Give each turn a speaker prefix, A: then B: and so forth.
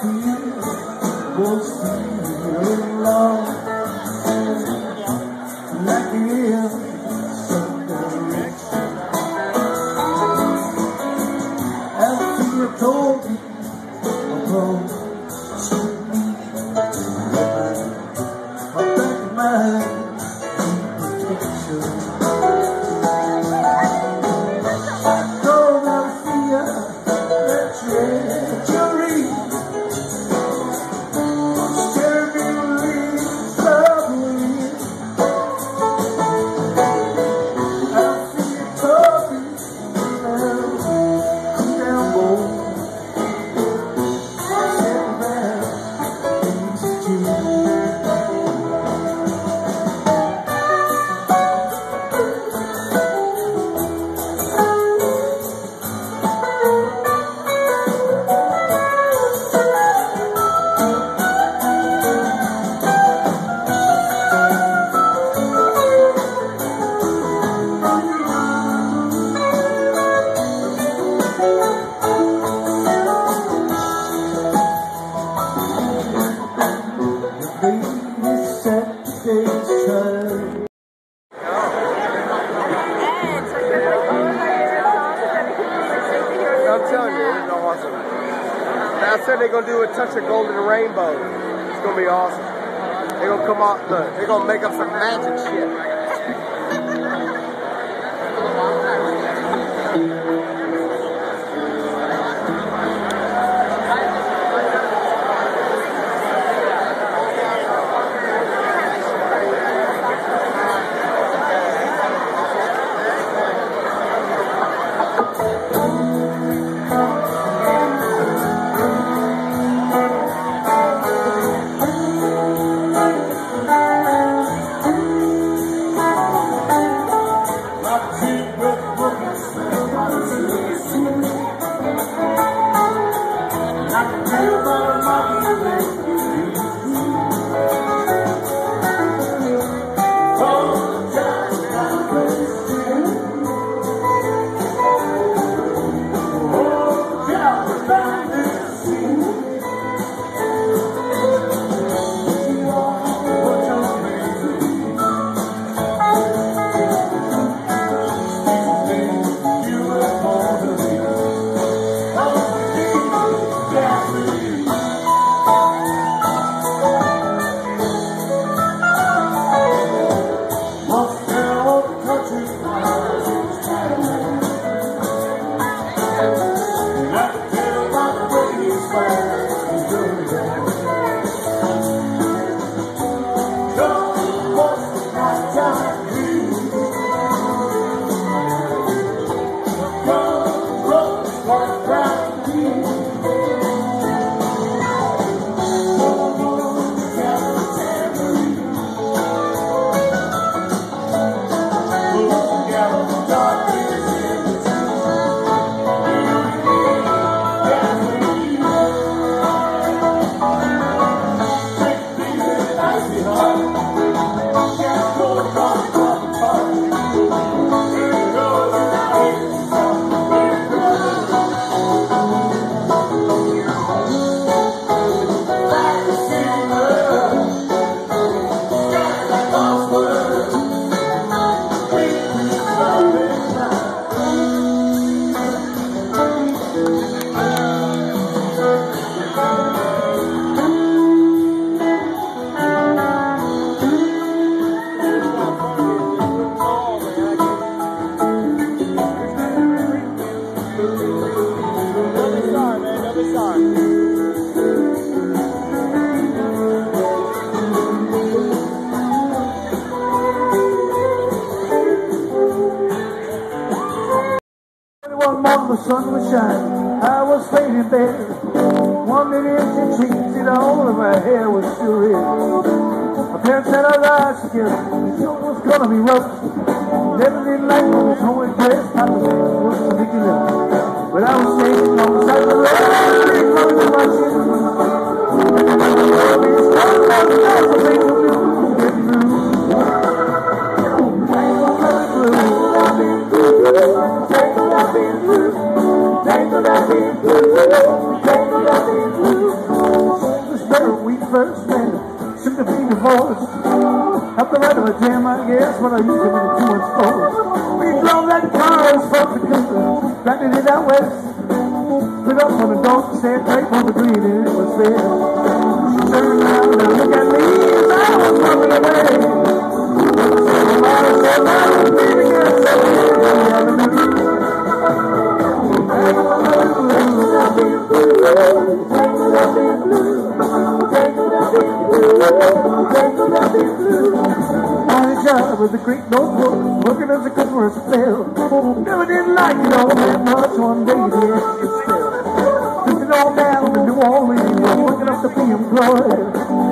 A: feel, was feeling love. Like in some direction. After you told me, I'm
B: said they're gonna do a touch of golden rainbow. It's gonna be awesome. They're gonna come out, they're gonna make up some magic shit.
A: The sun was shining. I was fading there. One minute she changed it all, and my hair was still red. My parents had our lives together. It sure was gonna be rough. Never did like when was home dressed. I was was ridiculous. But I was changing on the side of the road. Big money in chin. It's not about that, so they don't do Up the right of a jam, I guess, when I used to be too much force. We drove that car as far as the driving it out west. Put up on the door, said, take on the green, and it was there. Turned around and looked at me I was walking away. Job was a great notebook, working as a a spell. Never did like it all that much. One day asked me still. Took it all down to New Orleans, working up to be employed.